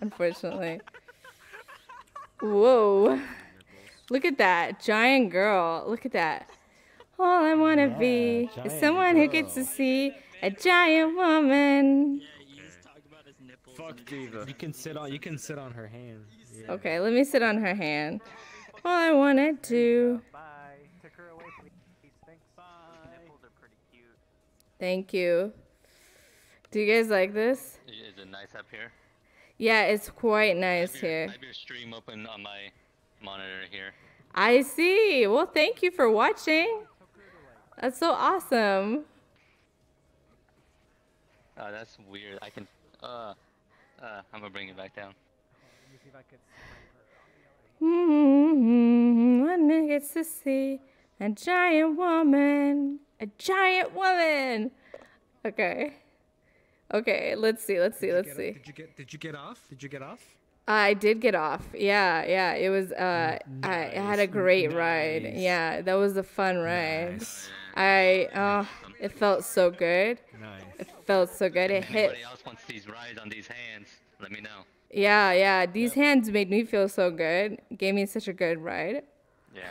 unfortunately. Whoa. Look at that. Giant girl. Look at that. All I want to Yeah, be is giant someone who gets to see a giant woman. Fuck Diva. You can sit on. You can sit on her hand. Yeah. Okay, let me sit on her hand. All I want to do. Bye. Took her away, please. Thanks. Bye. Nipples are pretty cute. Thank you. Do you guys like this? Is it nice up here? Yeah, it's quite nice I have your- here. I have your stream open on my monitor here. I see. Well, thank you for watching. That's so awesome. Oh, that's weird. I can. Uh, uh, I'm gonna bring it back down. Let me see if I could spray her on the other Mm-hmm. One gets to see a giant woman. A giant woman. Okay. Okay, let's see, let's see, let's Get- see. Did you get? Did you get off? Did you get off? I did get off. Yeah, yeah. It was uh I had a Nice, great ride. Yeah, that was a fun ride. Nice. I oh, it felt so good. Nice. It felt so good. It If hit anybody else wants these rides on these hands, let me know. Yeah, yeah. These hands made me feel so good. Gave me such a good ride. Yeah.